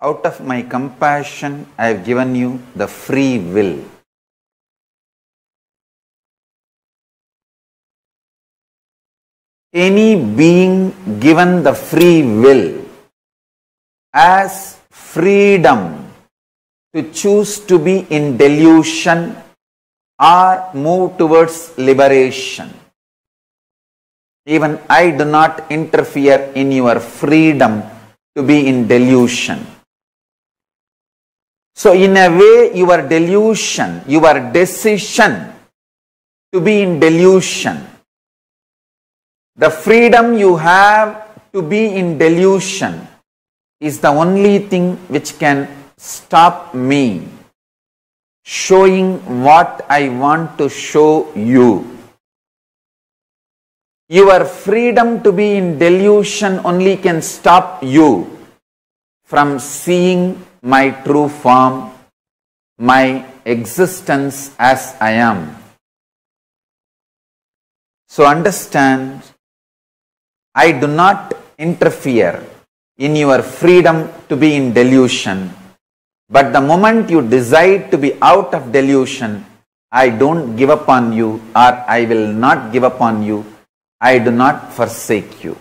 Out of my compassion, I have given you the free will. Any being given the free will as freedom to choose to be in delusion or move towards liberation. Even I do not interfere in your freedom to be in delusion. So, in a way, your delusion, your decision to be in delusion, the freedom you have to be in delusion is the only thing which can stop me showing what I want to show you. Your freedom to be in delusion only can stop you from seeing my true form, my existence as I am. So understand, I do not interfere in your freedom to be in delusion. But the moment you decide to be out of delusion, I don't give up on you or I will not give up on you. I do not forsake you.